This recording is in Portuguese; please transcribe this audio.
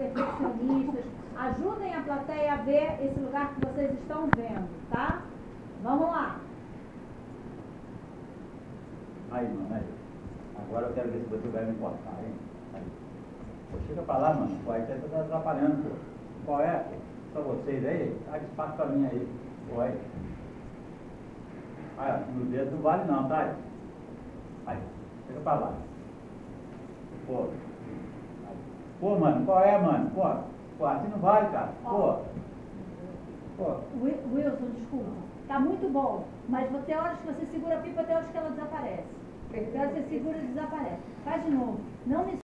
perfeccionistas. Ajudem a plateia a ver esse lugar que vocês estão vendo, tá? Vamos lá. Aí, mano. Agora eu quero ver se você vai me cortar, hein? Pô, chega pra lá, mano. Pô, aí tá atrapalhando, pô. Qual é? Pra vocês aí? Dá espaço pra mim aí. Pô, aí. Aí, ó, no dedo não vale não, tá? Aí. Aí. Chega pra lá. Pô. Pô, mano, qual é, mano? Pô, pô, assim não vale, cara. Pô. Pô. Wi- Wilson, desculpa. Tá muito bom, mas tem horas que você segura a pipa, tem horas que ela desaparece. Que você segura e desaparece. Faz de novo. Não me